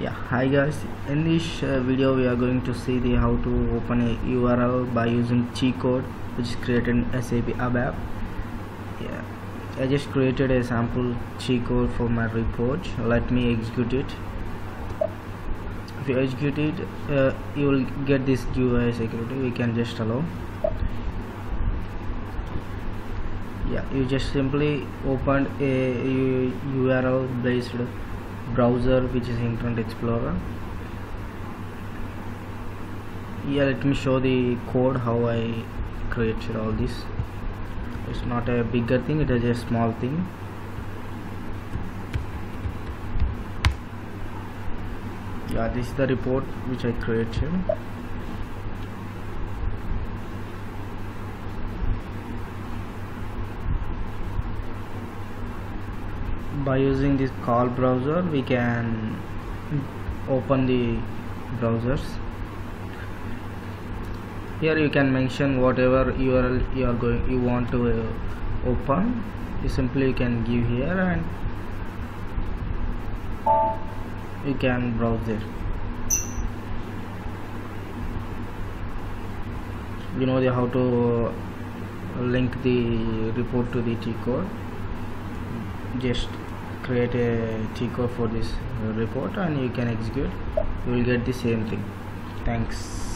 yeah. Hi guys. In this uh, video we are going to see the how to open a url by using T code which is created in sap abap yeah. I just created a sample T code for my report. Let me execute it. If you execute it uh, you will get this ui security. We can just allow. Yeah. You just simply opened a url based browser which is internet explorer. Yeah let me show the code how i created all this. It's not a bigger thing it is a small thing. Yeah this is the report which i created by using this call browser we can open the browsers. Here you can mention whatever url you are going you want to uh, open. You simply can give here and you can browse there. You know the how to link the report to the T code just create a T code for this report and you can execute. You will get the same thing. Thanks